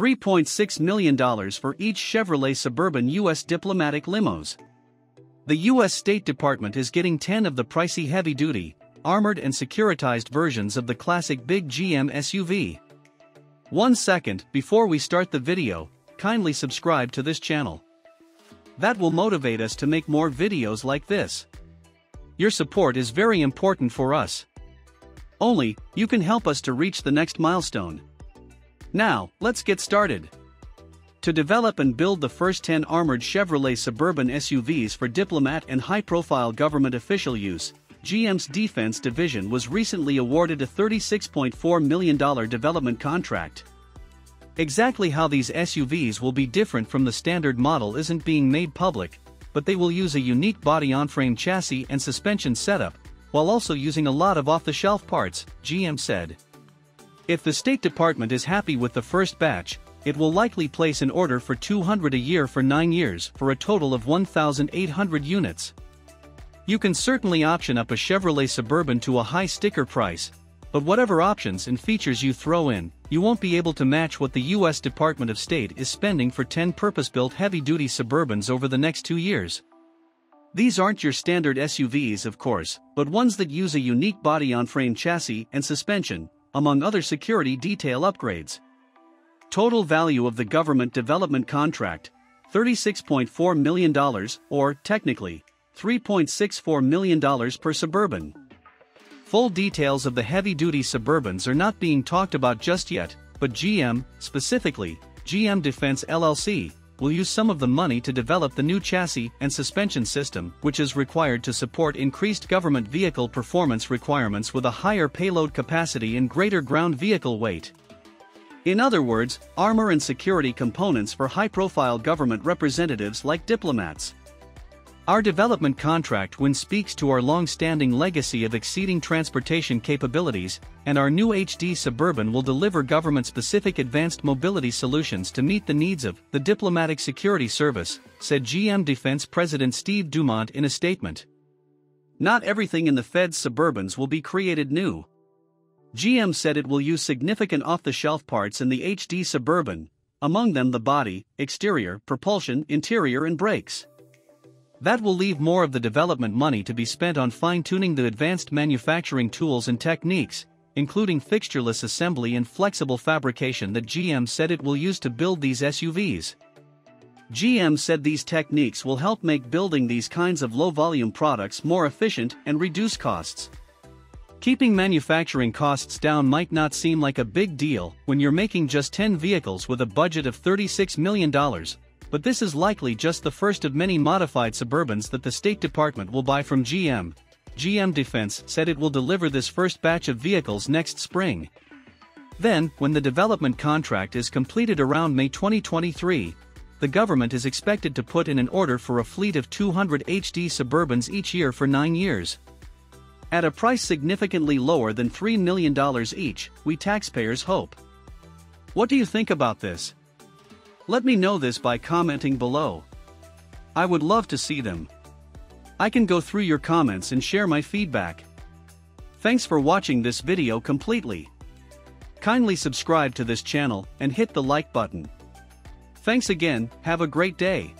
$3.6 million for each Chevrolet Suburban U.S. diplomatic limos. The U.S. State Department is getting 10 of the pricey heavy duty, armored and securitized versions of the classic big GM SUV. One second before we start the video, kindly subscribe to this channel. That will motivate us to make more videos like this. Your support is very important for us. Only, you can help us to reach the next milestone. Now, let's get started. To develop and build the first 10 armored Chevrolet Suburban SUVs for diplomat and high-profile government official use, GM's Defense Division was recently awarded a $36.4 million development contract. Exactly how these SUVs will be different from the standard model isn't being made public, but they will use a unique body-on-frame chassis and suspension setup, while also using a lot of off-the-shelf parts, GM said. If the State Department is happy with the first batch, it will likely place an order for 200 a year for 9 years for a total of 1,800 units. You can certainly option up a Chevrolet Suburban to a high sticker price, but whatever options and features you throw in, you won't be able to match what the US Department of State is spending for 10 purpose-built heavy-duty Suburbans over the next two years. These aren't your standard SUVs of course, but ones that use a unique body-on-frame chassis and suspension, among other security detail upgrades. Total value of the government development contract, $36.4 million, or, technically, $3.64 million per Suburban. Full details of the heavy-duty Suburbans are not being talked about just yet, but GM, specifically, GM Defense LLC, will use some of the money to develop the new chassis and suspension system which is required to support increased government vehicle performance requirements with a higher payload capacity and greater ground vehicle weight. In other words, armor and security components for high-profile government representatives like diplomats. Our development contract win speaks to our long-standing legacy of exceeding transportation capabilities, and our new HD Suburban will deliver government-specific advanced mobility solutions to meet the needs of the Diplomatic Security Service, said GM Defense President Steve Dumont in a statement. Not everything in the Fed's Suburbans will be created new. GM said it will use significant off-the-shelf parts in the HD Suburban, among them the body, exterior, propulsion, interior and brakes. That will leave more of the development money to be spent on fine-tuning the advanced manufacturing tools and techniques, including fixtureless assembly and flexible fabrication that GM said it will use to build these SUVs. GM said these techniques will help make building these kinds of low-volume products more efficient and reduce costs. Keeping manufacturing costs down might not seem like a big deal when you're making just 10 vehicles with a budget of $36 million, but this is likely just the first of many modified Suburbans that the State Department will buy from GM. GM Defense said it will deliver this first batch of vehicles next spring. Then, when the development contract is completed around May 2023, the government is expected to put in an order for a fleet of 200 HD Suburbans each year for 9 years. At a price significantly lower than $3 million each, we taxpayers hope. What do you think about this? Let me know this by commenting below. I would love to see them. I can go through your comments and share my feedback. Thanks for watching this video completely. Kindly subscribe to this channel and hit the like button. Thanks again, have a great day.